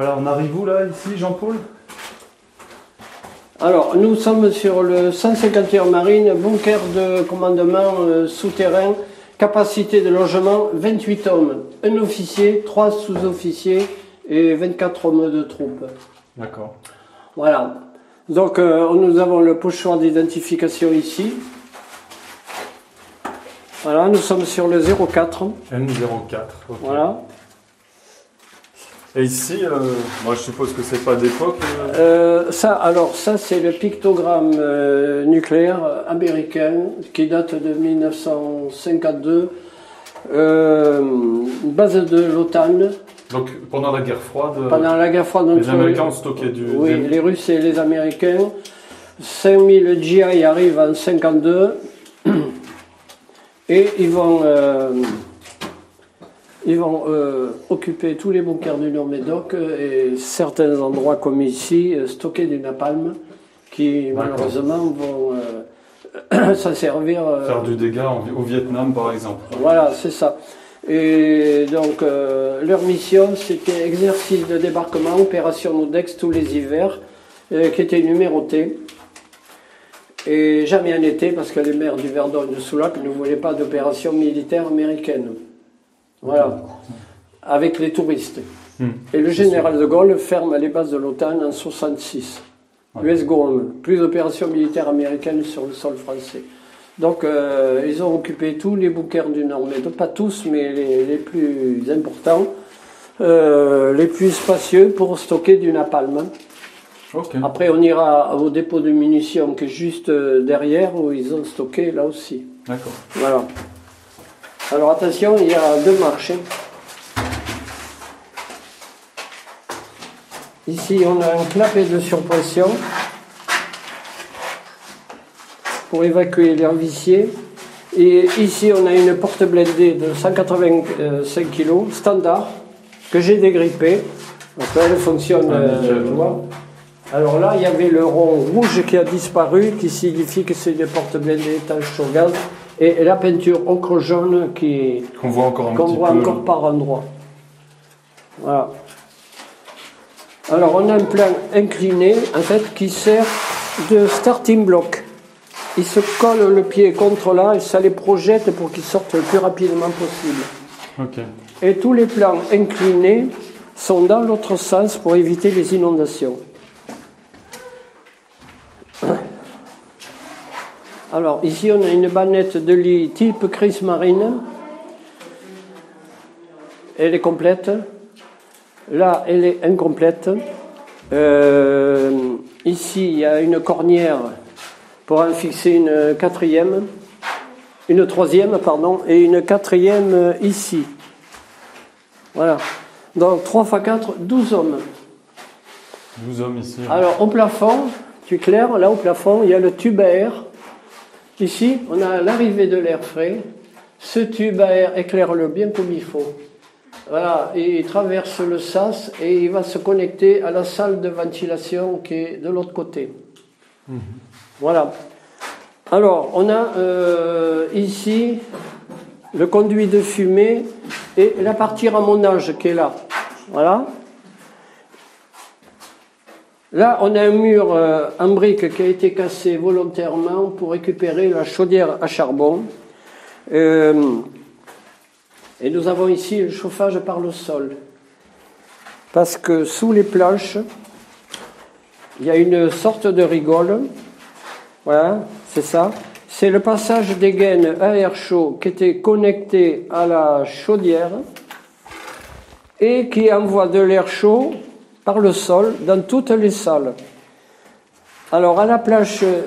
Voilà, on arrive où là, ici, Jean-Paul? Alors, nous sommes sur le 151 Marine, bunker de commandement euh, souterrain, capacité de logement 28 hommes, un officier, trois sous-officiers et 24 hommes de troupes. D'accord. Voilà. Donc, euh, nous avons le pochoir d'identification ici. Voilà, nous sommes sur le 04. N04. ok. Voilà. Et ici, euh, moi je suppose que c'est pas d'époque. euh, Euh, ça, alors, ça, c'est le pictogramme euh, nucléaire américain qui date de 1952. Euh, base de l'OTAN Donc pendant la guerre froide, pendant la guerre froide les entre Américains ont stocké du. oui, des- les Russes et les Américains. 5000 GI arrivent en 52 et ils vont, ils vont euh, occuper tous les bunkers du Nord-Médoc et certains endroits comme ici euh, stocker du napalm qui malheureusement vont euh, s'en servir. euh, Faire du dégât au Vietnam par exemple. voilà, c'est ça. Et donc, euh, leur mission, c'était exercice de débarquement, opération Nodex tous les hivers, euh, qui était numéroté. Et jamais en été, parce que les maires du Verdon et de Soulac ne voulaient pas d'opération militaire américaine. Voilà. Avec les touristes. Hmm. Et le général de Gaulle ferme les bases de l'OTAN en 66. Ouais. US Gaulle, plus d'opérations militaires américaines sur le sol français. Donc, euh, ils ont occupé tous les bunkers du Nord, mais pas tous, mais les, les plus importants, euh, les plus spacieux pour stocker du napalm. Après, on ira au dépôt de munitions qui est juste euh, derrière où ils ont stocké là aussi. D'accord. Voilà. Alors attention, il y a deux marches. hein. Ici, on a un clapet de surpression pour évacuer l'air vicié. Et ici, on a une porte blindée de 185 kg, standard, que j'ai dégrippée. Donc là, elle fonctionne. Ah, euh, nickel. tu vois. Alors là, il y avait le rond rouge qui a disparu, qui signifie que c'est une porte blindée étanche au gaz. Et la peinture ocre jaune qui, Qu'on voit encore un qu'on petit voit peu. encore par endroit. Voilà. Alors on a un plan incliné en fait qui sert de starting block. Il se colle le pied contre là et ça les projette pour qu'ils sortent le plus rapidement possible. Ok. Et tous les plans inclinés sont dans l'autre sens pour éviter les inondations. Alors ici on a une bannette de lit type Chris Marine. Elle est complète. Là elle est incomplète. Euh, ici il y a une cornière pour en fixer une quatrième. Une troisième, pardon, et une quatrième euh, ici. Voilà. Donc 3 x 4, 12 hommes. 12 hommes ici. Alors au plafond, tu éclaires, là au plafond, il y a le tube à air. Ici, on a l'arrivée de l'air frais. Ce tube à air, éclaire-le bien comme il faut. Voilà, il traverse le sas et il va se connecter à la salle de ventilation qui est de l'autre côté. Voilà. Alors, on a euh, ici le conduit de fumée et la partie ramonage qui est là. Voilà. Là, on a un mur euh, en brique qui a été cassé volontairement pour récupérer la chaudière à charbon. Euh, et nous avons ici le chauffage par le sol. Parce que sous les planches, il y a une sorte de rigole. Voilà, c'est ça. C'est le passage des gaines à air chaud qui était connecté à la chaudière et qui envoie de l'air chaud par le sol dans toutes les salles. Alors à la,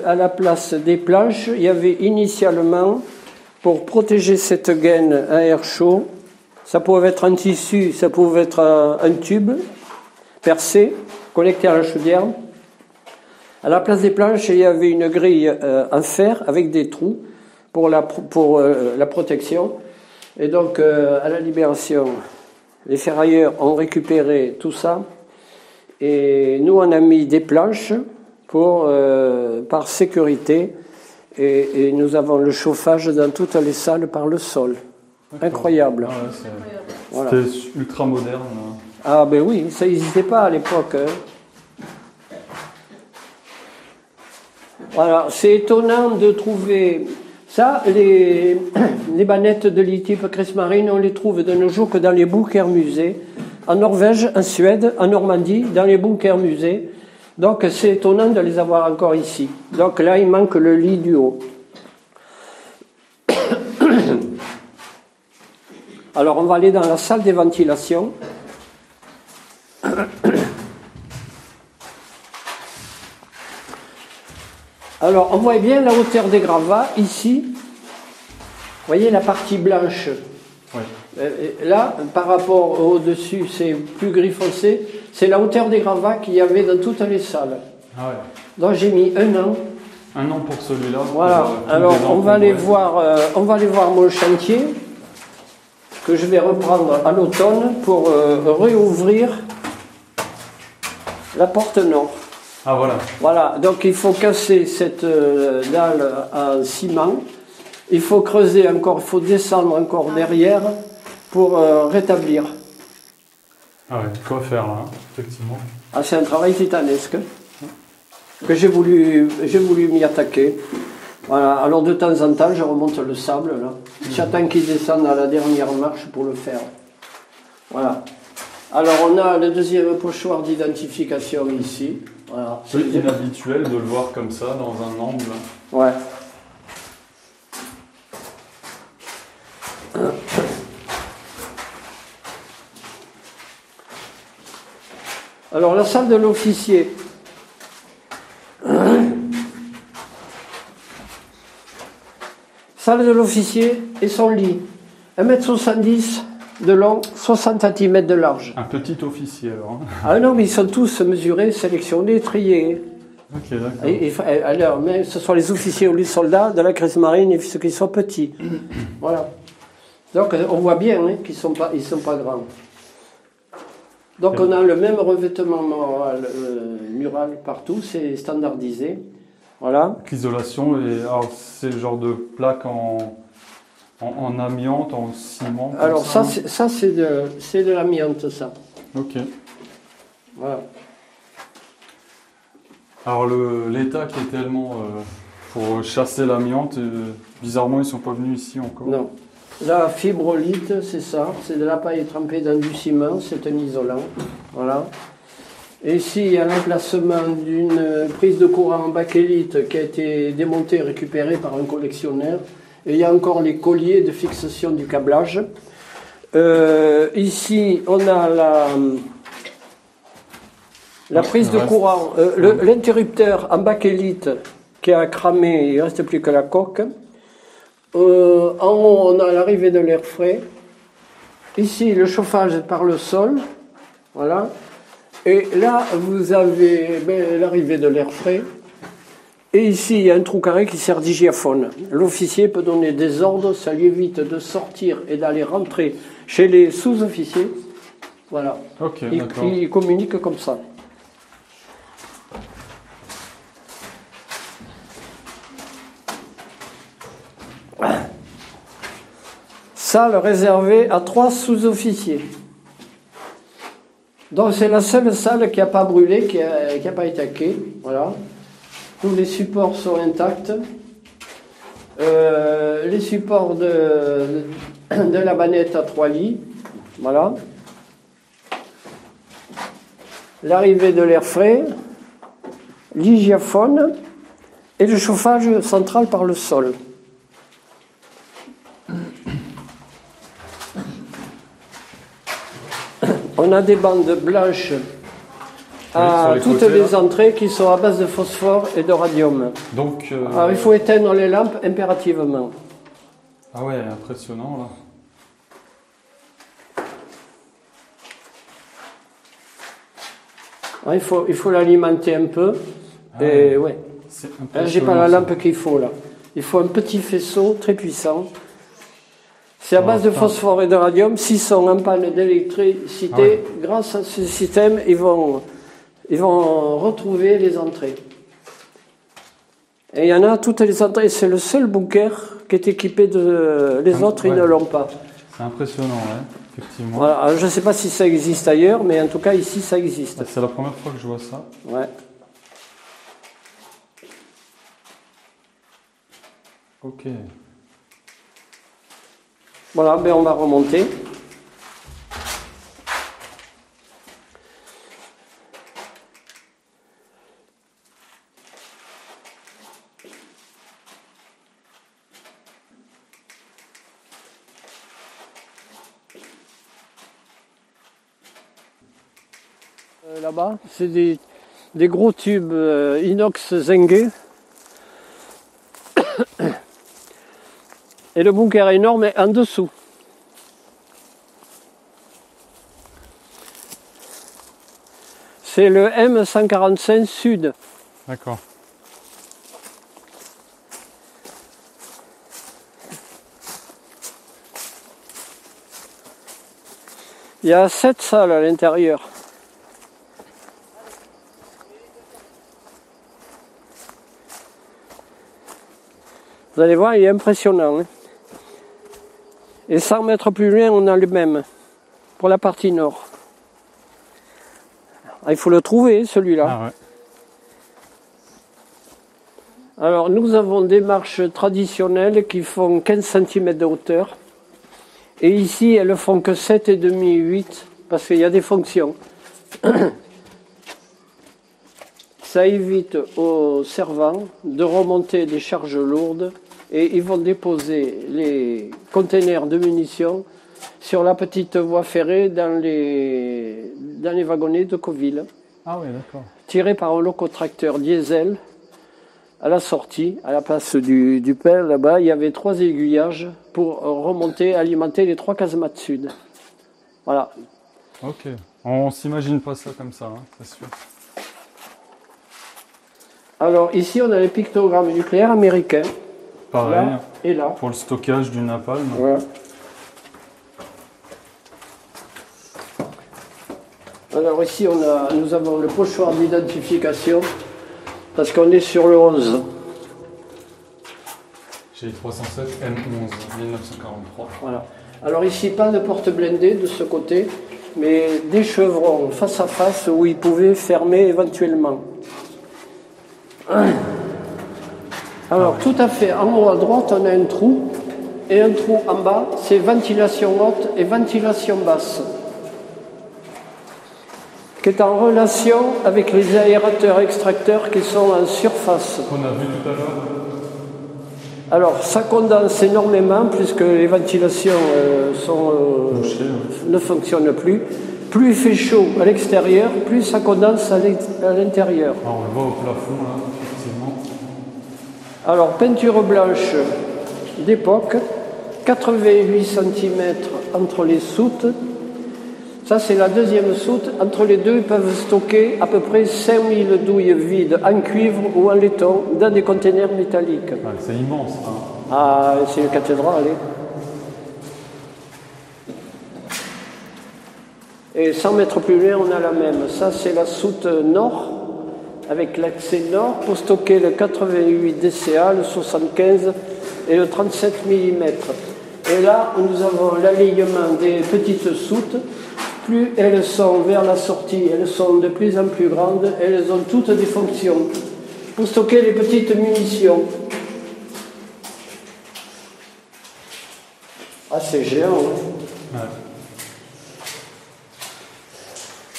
à la place des planches, il y avait initialement, pour protéger cette gaine à air chaud, ça pouvait être un tissu, ça pouvait être un, tube percé, connecté à la chaudière. À la place des planches, il y avait une grille euh, en fer avec des trous pour la, pour, euh, la protection. Et donc, euh, à la libération, les ferrailleurs ont récupéré tout ça. Et nous, on a mis des planches pour, euh, par sécurité. Et, et nous avons le chauffage dans toutes les salles par le sol. Incroyable. Ah ouais, c'est- Voilà. C'était ultra moderne. Ah ben oui, ça n'existait pas à l'époque. hein. Voilà, c'est étonnant de trouver ça, les, les bannettes de l'e-type Chris Marine, on les trouve de nos jours que dans les bunkers musées, en Norvège, en Suède, en Normandie, dans les bunkers musées. Donc c'est étonnant de les avoir encore ici. Donc là, il manque le lit du haut. Alors on va aller dans la salle des ventilations. Alors on voit bien la hauteur des gravats ici. Vous voyez la partie blanche. Euh, Là, par rapport au-dessus, c'est plus gris foncé. C'est la hauteur des gravats qu'il y avait dans toutes les salles. Ah ouais. Donc j'ai mis un an. Un an pour celui-là. Voilà. pour, euh, Alors on va aller voir, euh, on va aller voir mon chantier que je vais reprendre à l'automne pour euh, réouvrir la porte nord. Ah voilà. Voilà. Donc il faut casser cette euh, dalle en ciment. Il faut creuser encore, il faut descendre encore derrière pour euh, rétablir. Ah ouais, quoi faire là, hein, effectivement. Ah, c'est un travail titanesque que j'ai voulu, j'ai voulu m'y attaquer. Voilà. Alors de temps en temps, je remonte le sable là. J'attends qu'il descende à la dernière marche pour le faire. Voilà. Alors on a le deuxième pochoir d'identification ici. Voilà. C'est inhabituel de le voir comme ça, dans un angle. Ouais. Alors la salle de l'officier. Salle de l'officier et son lit. 1m70 de long, 60 cm de large. Un petit officier alors. hein. Ah non, mais ils sont tous mesurés, sélectionnés, triés. Ok, d'accord. Et- et- alors, mais ce sont les officiers ou les soldats de la crise marine et ceux qui sont petits. voilà. Donc on voit bien hein, qu'ils ne sont, pas- ils sont pas grands. Donc on a le même revêtement moral, euh, mural partout, c'est standardisé. Voilà. L'isolation, c'est le genre de plaque en, en, en amiante, en ciment. Alors ça, hein. c'est- ça c'est de, c'est de l'amiante, ça. Ok. Voilà. Alors l'État qui est tellement euh, pour chasser l'amiante, euh, bizarrement ils sont pas venus ici encore. Non. La fibrolite, c'est ça. C'est de la paille trempée dans du ciment. C'est un isolant. Voilà. Et ici, il y a l'emplacement d'une prise de courant en bakélite qui a été démontée et récupérée par un collectionneur. Et il y a encore les colliers de fixation du câblage. Euh, ici, on a la, la prise de courant, euh, l'interrupteur en bakélite qui a cramé, il ne reste plus que la coque. Euh, en haut, on a l'arrivée de l'air frais. Ici, le chauffage par le sol. Voilà. Et là, vous avez ben, l'arrivée de l'air frais. Et ici, il y a un trou carré qui sert d'hygiaphone. L'officier peut donner des ordres, ça lui évite de sortir et d'aller rentrer chez les sous-officiers. Voilà. Il communique comme ça. Salle réservée à trois sous-officiers. Donc c'est la seule salle qui n'a pas brûlé, qui n'a pas hackée. Voilà. Tous les supports sont intacts. Euh, les supports de, la banette à trois lits. Voilà. L'arrivée de l'air frais, l'hygiaphone et le chauffage central par le sol. On a des bandes blanches à les toutes côtés, les là. entrées qui sont à base de phosphore et de radium. Donc, euh, Alors il faut éteindre les lampes impérativement. ah ouais, impressionnant là. Alors, il faut il faut l'alimenter un peu. Ah et ouais. J'ai pas la lampe qu'il faut là. Il faut un petit faisceau très puissant. C'est à base de phosphore et de radium. S'ils sont en panne d'électricité, Ah ouais. grâce à ce système, ils vont, ils vont retrouver les entrées. Et il y en a toutes les entrées. C'est le seul bunker qui est équipé de. Les autres, ils ne l'ont pas. C'est impressionnant, ouais. effectivement. Voilà. Alors, je ne sais pas si ça existe ailleurs, mais en tout cas ici ça existe. C'est la première fois que je vois ça. Ouais. Ok. Voilà, ben on va remonter. Euh, Là-bas, c'est des, gros tubes euh, inox zingués. Et le bunker énorme est en dessous. C'est le M145 Sud. D'accord. Il y a sept salles à l'intérieur. Vous allez voir, il est impressionnant. hein. Et 100 mètres plus loin, on a le même, pour la partie nord. Ah, il faut le trouver, celui-là. Ah ouais. Alors, nous avons des marches traditionnelles qui font 15 cm de hauteur. Et ici, elles font que 7,5, 8, parce qu'il y a des fonctions. Ça évite aux servants de remonter des charges lourdes et ils vont déposer les containers de munitions sur la petite voie ferrée dans les, dans les wagonnets de Coville Ah ouais, d'accord. tiré par un locotracteur diesel à la sortie, à la place du, du là-bas, il y avait trois aiguillages pour remonter, alimenter les trois casemates sud. Voilà. Ok. On s'imagine pas ça comme ça, hein, c'est sûr. Alors ici, on a les pictogrammes nucléaires américains, Pareil, là et là. pour le stockage du napalm. Voilà. Alors ici, on a, nous avons le pochoir d'identification, parce qu'on est sur le 11. J'ai 307 M11 1943. Voilà. Alors ici, pas de porte blindée de ce côté, mais des chevrons face à face où ils pouvaient fermer éventuellement. Alors tout à fait, en haut à droite, on a un trou, et un trou en bas, c'est ventilation haute et ventilation basse, qui est en relation avec les aérateurs extracteurs qui sont en surface. Qu'on a vu tout à l'heure. Alors, ça condense énormément puisque les ventilations euh, sont, euh, ouais. ne fonctionnent plus. Plus il fait chaud à l'extérieur, plus ça condense à l'intérieur. Ah, on le voit au plafond là. Alors, peinture blanche d'époque, 88 cm entre les soutes. Ça, c'est la deuxième soute. Entre les deux, ils peuvent stocker à peu près 5000 douilles vides en cuivre ou en laiton dans des containers métalliques. Ouais, c'est immense. hein. Ah, c'est une cathédrale. hein. Et 100 mètres plus loin, on a la même. Ça, c'est la soute nord, avec l'accès nord pour stocker le 88 DCA, le 75 et le 37 mm. Et là, nous avons l'alignement des petites soutes. Plus elles sont vers la sortie, elles sont de plus en plus grandes. Elles ont toutes des fonctions pour stocker les petites munitions. Ah, c'est géant. hein. Ouais.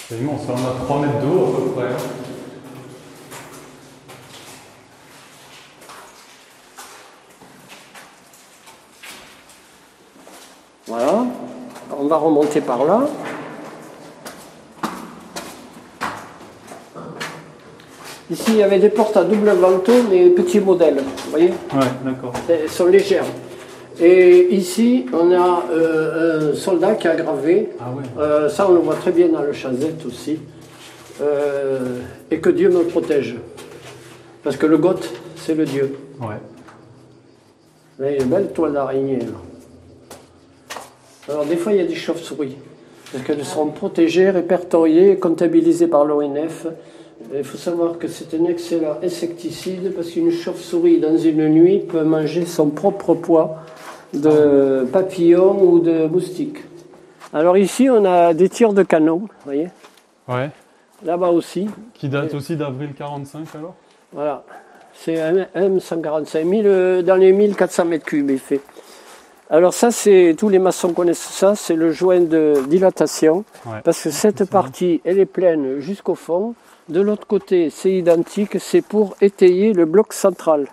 C'est immense, a 3 mètres de haut à peu près. hein. Voilà. On va remonter par là. Ici, il y avait des portes à double vanteau, mais petits modèles. Vous voyez Ouais, d'accord. Elles sont légères. Et ici, on a euh, un soldat qui a gravé. Ah ouais. Euh, ça, on le voit très bien dans le chazette aussi. Euh, et que Dieu me protège. Parce que le goth, c'est le Dieu. Ouais. Là, il y a une belle toile d'araignée. là. Alors, des fois, il y a des chauves-souris. Parce qu'elles seront protégées, répertoriées, comptabilisées par l'ONF. Il faut savoir que c'est un excellent insecticide parce qu'une chauve-souris, dans une nuit, peut manger son propre poids de papillons ou de moustiques. Alors ici, on a des tirs de canon, vous voyez Ouais. Là-bas aussi. Qui date aussi d'avril 45 alors? Voilà. C'est un M145 1000, dans les 1400 mètres cubes, il fait. Alors ça, c'est tous les maçons connaissent ça, c'est le joint de dilatation, Ouais. parce que cette partie, elle est pleine jusqu'au fond. De l'autre côté, c'est identique, c'est pour étayer le bloc central,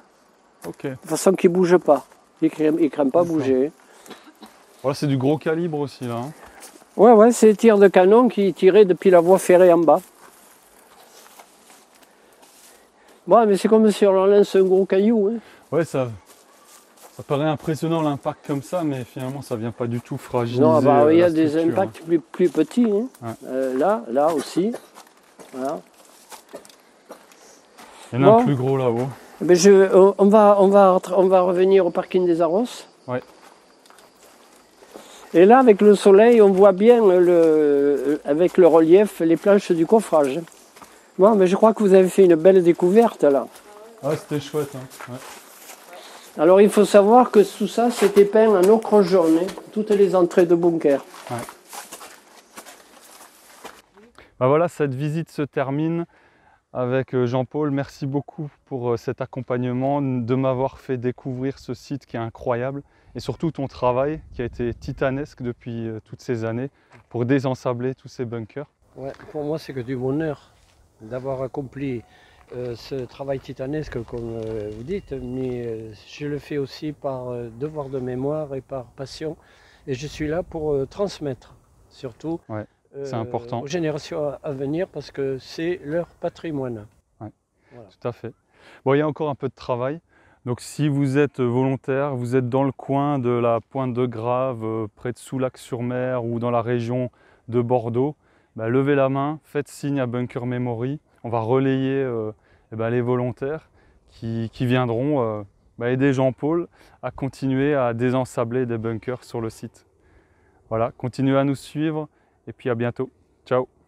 de façon qu'il ne bouge pas. Il ne craint pas bouger. Voilà, c'est du gros calibre aussi là. hein. Ouais, ouais, c'est les tirs de canon qui tiraient depuis la voie ferrée en bas. Bon, mais c'est comme si on lance un gros caillou. hein. Ouais, ça, ça paraît impressionnant l'impact comme ça, mais finalement ça vient pas du tout fragiliser. Non, bah, euh, il y a des structure, hein. impacts plus, plus petits. hein. Ouais. Euh, là, là aussi. Voilà. Il y en a Bon. un plus gros là-haut. Mais je, on, on va, on, va, on va revenir au parking des Arros. Ouais. Et là, avec le soleil, on voit bien, le, avec le relief, les planches du coffrage. Bon, mais je crois que vous avez fait une belle découverte là. Ah, c'était chouette. hein. Ouais. Alors, il faut savoir que tout ça, c'était peint en ocre jaune, hein, toutes les entrées de bunker. Bah voilà, cette visite se termine avec euh, Jean-Paul. Merci beaucoup pour euh, cet accompagnement, de m'avoir fait découvrir ce site qui est incroyable et surtout ton travail qui a été titanesque depuis euh, toutes ces années pour désensabler tous ces bunkers. Ouais, pour moi, c'est que du bonheur d'avoir accompli euh, ce travail titanesque, comme euh, vous dites, mais euh, je le fais aussi par devoir de mémoire et par passion. Et je suis là pour transmettre, surtout Ouais, c'est important. aux générations à, venir, parce que c'est leur patrimoine. Tout à fait. Bon, il y a encore un peu de travail. Donc si vous êtes volontaire, vous êtes dans le coin de la pointe de Grave, près de Soulac-sur-Mer ou dans la région de Bordeaux, bah, levez la main, faites signe à Bunker Memory. On va relayer euh, eh ben, les volontaires qui, viendront euh, bah, aider Jean-Paul à continuer à désensabler des bunkers sur le site. Voilà, continuez à nous suivre et puis à bientôt. Ciao